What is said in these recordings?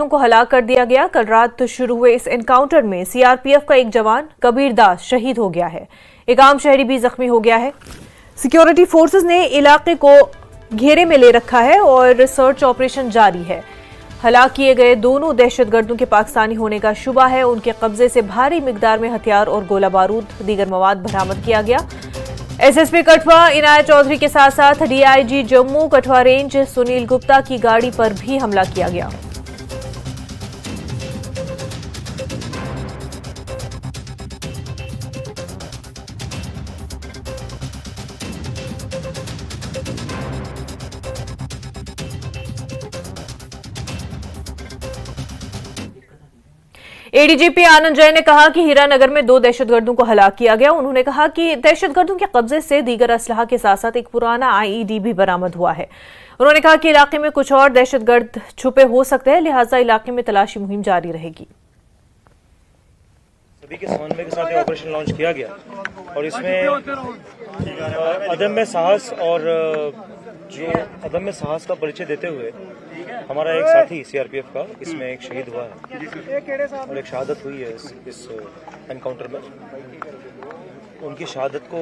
को हलाक कर दिया गया। कल रात शुरू हुए इस एनकाउंटर में सीआरपीएफ का एक जवान कबीर दास शहीद हो गया है। एक आम शहरी भी जख्मी हो गया है। सिक्योरिटी फोर्सेस ने इलाके को घेरे में ले रखा है और सर्च ऑपरेशन जारी है। हलाक किए गए दोनों दहशतगर्दों के पाकिस्तानी होने का शुबा है। उनके कब्जे से भारी मिकदार में हथियार और गोला बारूद, दीगर मवाद बरामद किया गया। एसएसपी कठवा इनायत चौधरी के साथ साथ डीआईजी जम्मू कठवा रेंज सुनील गुप्ता की गाड़ी पर भी हमला किया गया। एडीजीपी आनंद जय ने कहा कि हीरानगर में दो दहशतगर्दों को हलाक किया गया। उन्होंने कहा कि दहशतगर्दों के कब्जे से दीगर असलाह के साथ साथ एक पुराना आईईडी भी बरामद हुआ है। उन्होंने कहा कि इलाके में कुछ और दहशतगर्द छुपे हो सकते हैं, लिहाजा इलाके में तलाशी मुहिम जारी रहेगी। सभी के समन्वय के साथ ये ऑपरेशन लॉन्च किया गया? और इसमें अदम्य साहस और जो अदम्य साहस का परिचय देते हुए हमारा एक साथी सीआरपीएफ का इसमें एक शहीद हुआ है। और एक शहादत हुई है इस, इस एनकाउंटर में। उनकी शहादत को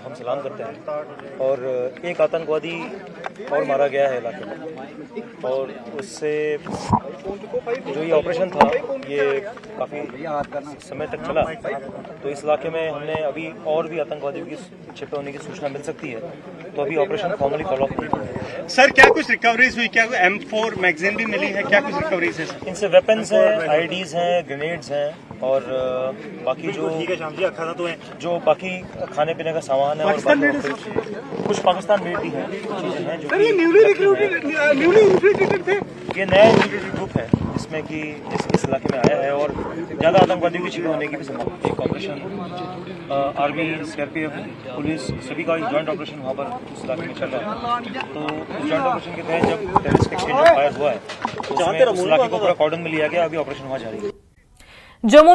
हम सलाम करते हैं। और एक आतंकवादी और मारा गया है इलाके में। और उससे जो ये ऑपरेशन था ये काफ़ी समय तक चला तो इस इलाके में हमने अभी और भी आतंकवादियों की छिपे होने की सूचना मिल सकती है। तो अभी ऑपरेशन फॉर्मली फॉलो अप नहीं सर क्या कुछ रिकवरीज हुई? क्या एम फोर मैगजीन भी मिली है? क्या कुछ रिकवरीज है इनसे वेपन्स हैं आईडीज हैं ग्रेनेड्स हैं और बाकी जो तो जो बाकी खाने पीने का सामान है और कुछ पाकिस्तान मेड भी है चीज़ें हैं जो ये नया ग्रुप है जिसमें कि इस, इस इलाके में आया है और ज़्यादा आतंकवादियों की छिपे होने की भी संभावना एक ऑपरेशन आर्मी सीआरपीएफ पुलिस सभी का ज्वाइंट ऑपरेशन वहाँ पर उस इलाके में चल रहा है। तो उस जॉइंट ऑपरेशन के तहत जब टेरिस्ट एक्सचेंज फायर हुआ है तो उसमें उस इलाके को पूरा कॉर्डन में लिया गया अभी ऑपरेशन वहाँ जारी है। जम्मू